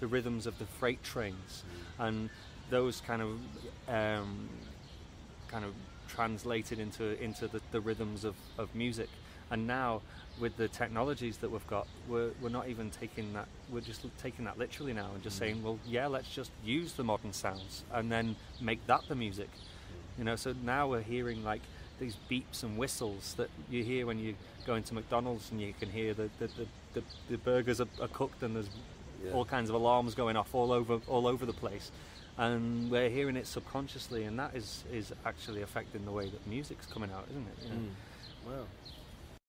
the rhythms of the freight trains, and those kind of um, kind of translated into into the, the rhythms of, of music. And now with the technologies that we've got, we're, we're not even taking that. We're just taking that literally now and just saying, well, yeah, let's just use the modern sounds and then make that the music. You know, so now we're hearing like these beeps and whistles that you hear when you go into McDonald's and you can hear the the, the, the, the burgers are, are cooked and there's Yeah. all kinds of alarms going off all over all over the place. And we're hearing it subconsciously, and that is, is actually affecting the way that music's coming out, isn't it? You know? Mm. Wow.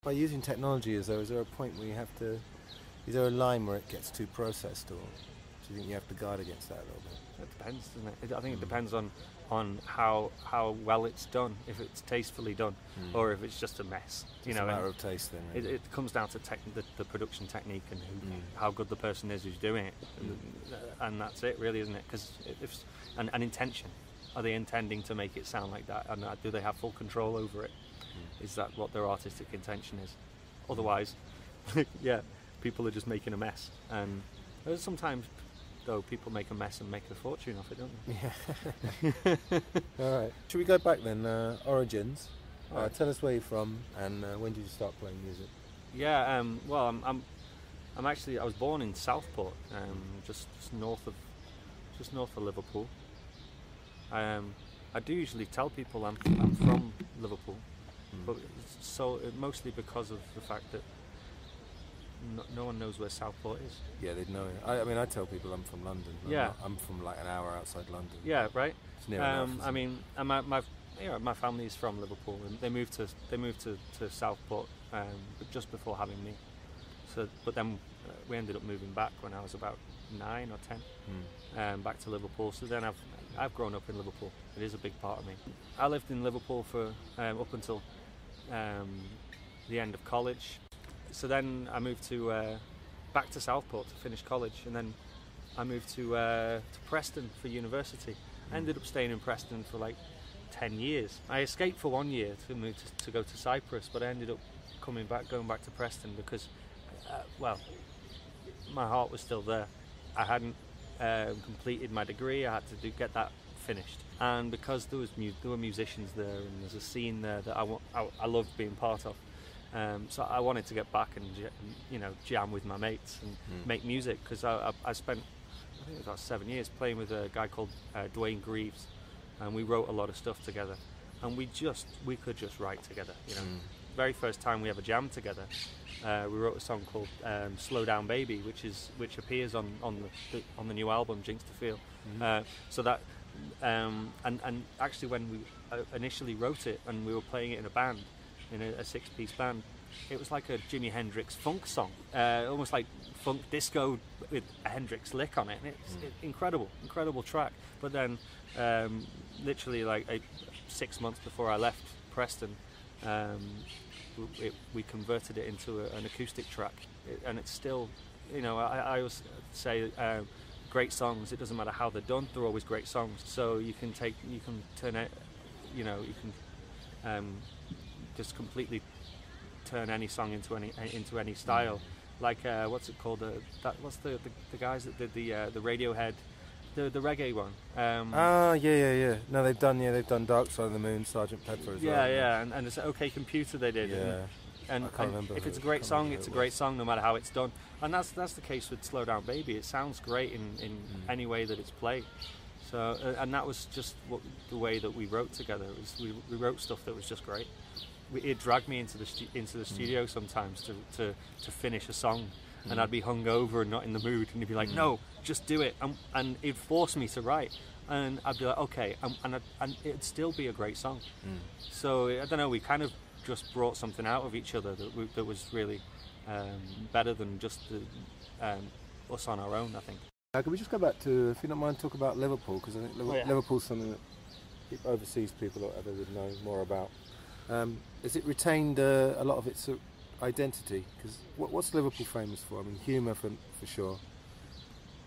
By using technology, is there is there a point where you have to? Is there a line where it gets too processed, or do you think you have to guard against that a little bit? It depends, doesn't it? It- I think it Mm. depends on on how how well it's done, if it's tastefully done, hmm. or if it's just a mess. You It's know, a matter of taste then. it, really. it comes down to tech, the, the production technique and who, Mm. how good the person is who's doing it, and, and that's it, really, isn't it? Because if and, and intention, are they intending to make it sound like that, and uh, do they have full control over it? Hmm. Is that what their artistic intention is? Otherwise, yeah, people are just making a mess, and uh, sometimes. Though people make a mess and make a fortune off it, don't they? All right. Should we go back then? Uh, origins. Uh. Tell us where you're from and uh, when did you start playing music? Yeah, um, well, I'm, I'm, I'm actually I was born in Southport, um, just, just north of, just north of Liverpool. Um, I do usually tell people I'm, I'm from Liverpool, but so mostly because of the fact that no, no one knows where Southport is. Yeah, they'd know. I, I mean, I tell people I'm from London. I'm Yeah. not- I'm from like an hour outside London. Yeah, right. It's near enough. Um, I mean, and my, my, you know, my family is from Liverpool, and they moved to they moved to, to Southport um, just before having me. So, but then uh, we ended up moving back when I was about nine or ten, Mm. um, back to Liverpool. So then I've I've grown up in Liverpool. It is a big part of me. I lived in Liverpool for um, up until um, the end of college. So then I moved to uh, back to Southport to finish college, and then I moved to uh, to Preston for university. I ended up staying in Preston for like ten years. I escaped for one year to move to, to go to Cyprus, but I ended up coming back, going back to Preston because, uh, well, my heart was still there. I hadn't um, completed my degree. I had to do, get that finished, and because there was mu- there were musicians there and there's a scene there that I, I, I loved being part of. Um, so I wanted to get back and you know jam with my mates and Mm. make music because I, I, I spent I think it was about seven years playing with a guy called uh, Dwayne Greaves, and we wrote a lot of stuff together, and we just we could just write together. You know, Mm. very first time we ever jammed together, uh, we wrote a song called um, "Slow Down Baby," which is which appears on on the, on the new album "Jinx to Feel." Mm. Uh, so that um, and and actually when we uh, initially wrote it and we were playing it in a band, in a, a six-piece band, it was like a Jimi Hendrix funk song, uh, almost like funk disco with a Hendrix lick on it. And it's it, incredible, incredible track. But then, um, literally like a, six months before I left Preston, um, it, we converted it into a, an acoustic track, It- and it's still, you know, I, I always say. Um, Great songs. It doesn't matter how they're done. They're always great songs. So you can take, you can turn it, you know, you can um, just completely turn any song into any into any style. Like uh, what's it called? Uh, that what's the, the the guys that did the uh, the Radiohead, the the reggae one. Um, Ah, yeah, yeah, yeah. No, they've done, yeah, they've done Dark Side of the Moon, Sergeant Pepper as yeah, well. yeah, yeah, and, and it's OK Computer they did. Yeah. And, and, I can't and if it's a great song, it's a great song no matter how it's done. And that's that's the case with Slow Down Baby. It sounds great in, in Mm. any way that it's played. So uh, and that was just what, the way that we wrote together. It was we, we wrote stuff that was just great. We, it dragged me into the stu- into the Mm. studio sometimes to, to, to finish a song, and Mm. I'd be hungover and not in the mood, and he'd be like, "No, just do it," and, and it'd force me to write, and I'd be like, "Okay," and and, I'd, and it'd still be a great song. Mm. So I don't know. We kind of just brought something out of each other that, we, that was really um, better than just the, um, us on our own. I think. Uh, can we just go back to, if you don't mind, talk about Liverpool because I think Liver- Oh, yeah. Liverpool's something that peop- overseas people or whatever would know more about. Um, has it retained uh, a lot of its uh, identity? Because what, what's Liverpool famous for? I mean, humour for, for sure.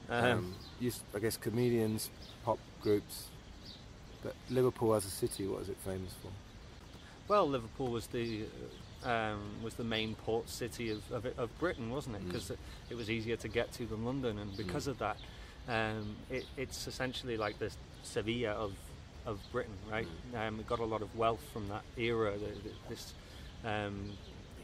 Um, Um, used, I guess comedians, pop groups. But Liverpool as a city, what is it famous for? well, Liverpool was the um, was the main port city of, of, of Britain, wasn't it? Mm. Because it, it was easier to get to than London, and because Mm. of that, um, it, it's essentially like the Sevilla of of Britain, right? Um, it got a lot of wealth from that era, this um,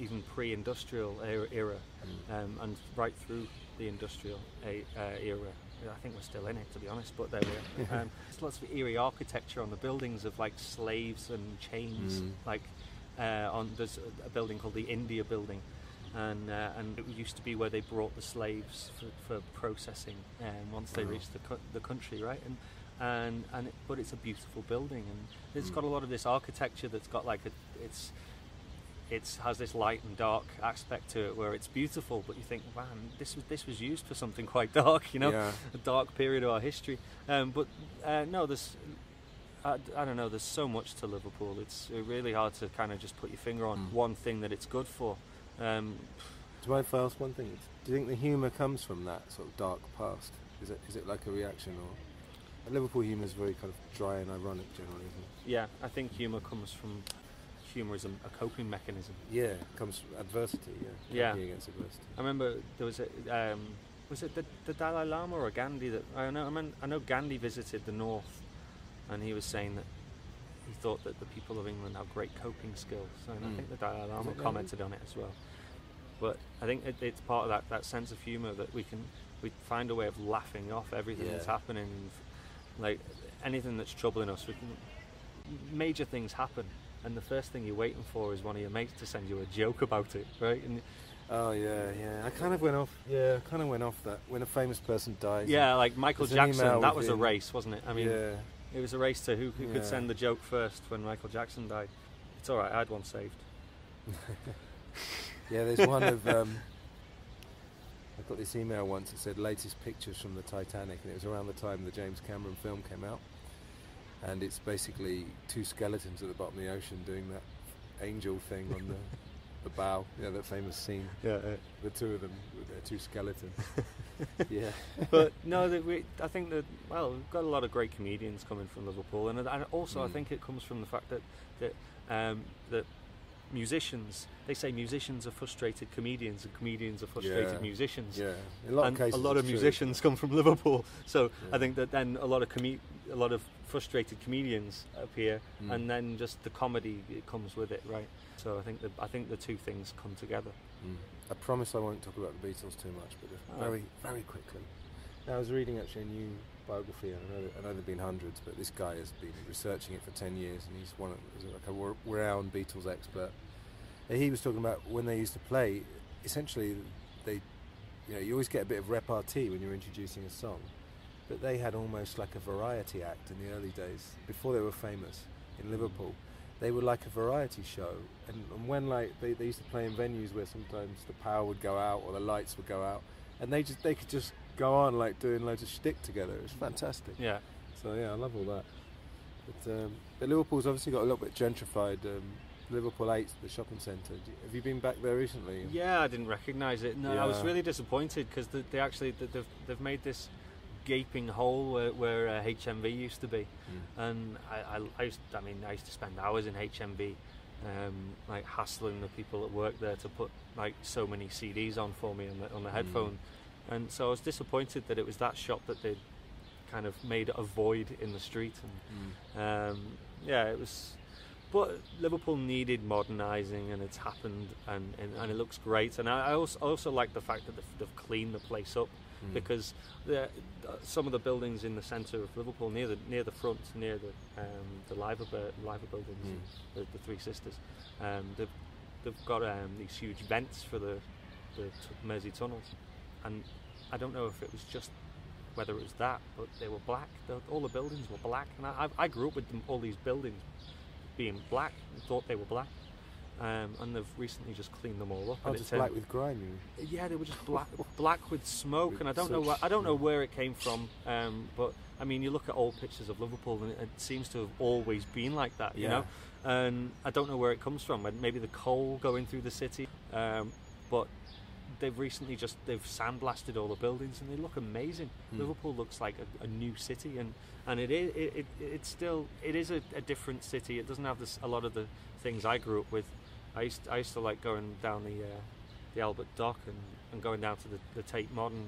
even pre-industrial era, era Mm. um, and right through the industrial a, uh, era. I think we're still in it, to be honest. But there we are. um, there's lots of eerie architecture on the buildings of like slaves and chains. Mm. Like uh, on there's a- a building called the India Building, and uh, and it used to be where they brought the slaves for, for processing. Um, once they Wow. reached the co- the country, right? And and and it, but it's a beautiful building, and it's Mm. got a lot of this architecture that's got like a it's it's has this light and dark aspect to it where it's beautiful, but you think, man, this was this was used for something quite dark, you know, Yeah. a dark period of our history. Um, but uh, no, there's I, I don't know. There's so much to Liverpool. It's uh, really hard to kind of just put your finger on Mm. one thing that it's good for. Um, Do you mind if I ask one thing? Do you think the humour comes from that sort of dark past? Is it is it like a reaction or Liverpool humour is very kind of dry and ironic generally, isn't it? yeah, I think humour comes from humour is a, a coping mechanism. Yeah, it comes from adversity. Yeah, Yeah. Against adversity. I remember there was a um, was it the, the Dalai Lama or Gandhi that I know I, mean, I know Gandhi visited the north, and he was saying that he thought that the people of England have great coping skills, and I Mm. think the Dalai Lama commented on it as well. But I think it, it's part of that, that sense of humour that we can we find a way of laughing off everything that's happening, like anything that's troubling us. Can, major things happen, and the first thing you're waiting for is one of your mates to send you a joke about it, right? And Oh yeah, yeah. I kind of went off. Yeah, I kind of went off that when a famous person dies. Yeah, like Michael Jackson, that was a race, wasn't it? I mean, yeah. it was a race to who, who could send the joke first when Michael Jackson died. It's all right, I had one saved. Yeah, there's one of. Um, I got this email once that said latest pictures from the Titanic, and it was around the time the James Cameron film came out. And it's basically two skeletons at the bottom of the ocean doing that angel thing on the, the bow. You know, that famous scene. Yeah, The two of them with their two skeletons. yeah. but no, that we, I think that well, we've got a lot of great comedians coming from Liverpool, and, and also I Mm. think it comes from the fact that that um, that musicians they say musicians are frustrated comedians and comedians are frustrated Yeah. musicians. Yeah. In a lot and of cases. a lot of true. musicians come from Liverpool, so I think that then a lot of com- a lot of frustrated comedians appear, Mm. and then just the comedy it comes with it, right? So I think that I think the two things come together. Mm. I promise I won't talk about the Beatles too much, but just very, very quickly. Now, I was reading actually a new biography, and I know, I know there've been hundreds, but this guy has been researching it for 10 years, and he's one of, he's like a renowned Beatles expert. And he was talking about when they used to play, essentially, they, you know, you always get a bit of repartee when you're introducing a song, but they had almost like a variety act in the early days, before they were famous in Liverpool they were like a variety show and, and when like they, they used to play in venues where sometimes the power would go out or the lights would go out and they just they could just go on like doing loads of shtick together it was fantastic Yeah, so yeah I love all that but, um, but Liverpool's obviously got a little bit gentrified um, Liverpool 8 the shopping centre have you been back there recently yeah, I didn't recognise it. No, I was really disappointed because they, they actually they- they've they've made this gaping hole where, where uh, HMV used to be, Mm. and I, I, I used I mean I used to spend hours in HMV. Um, like hassling the people that work there to put like so many CDs on for me on the on the Mm. And so I was disappointed that it was that shop that they kind of made a void in the street, and Mm. um, yeah, it was. But Liverpool needed modernising, and it's happened, and, and, and it looks great. And I I also also like the fact that they've, they've cleaned the place up Mm. because the, some of the buildings in the centre of Liverpool, near the near the front, near the um, the Liver Liver buildings, Mm. the, the Three Sisters, um, they've they've got um, these huge vents for the the t- Mersey tunnels, and I don't know if it was just whether it was that, but they were black. The, all the buildings were black, and I, I grew up with them, all these buildings being black and thought they were black. Um, and they've recently just cleaned them all up. oh and just turned- black with grime you mean? yeah, they were just black, black with smoke, With and I don't know. Where, I don't know where it came from. Um, but I mean, you look at old pictures of Liverpool, and it, it seems to have always been like that. You Yeah. know, and I don't know where it comes from. Maybe the coal going through the city, um, but they've recently just they've sandblasted all the buildings, and they look amazing. Hmm. Liverpool looks like a, a new city, and and it is it, it, it's still it is a, a different city. It doesn't have this, a lot of the things I grew up with. I used I used to like going down the uh, the Albert Dock and, and going down to the, the Tate Modern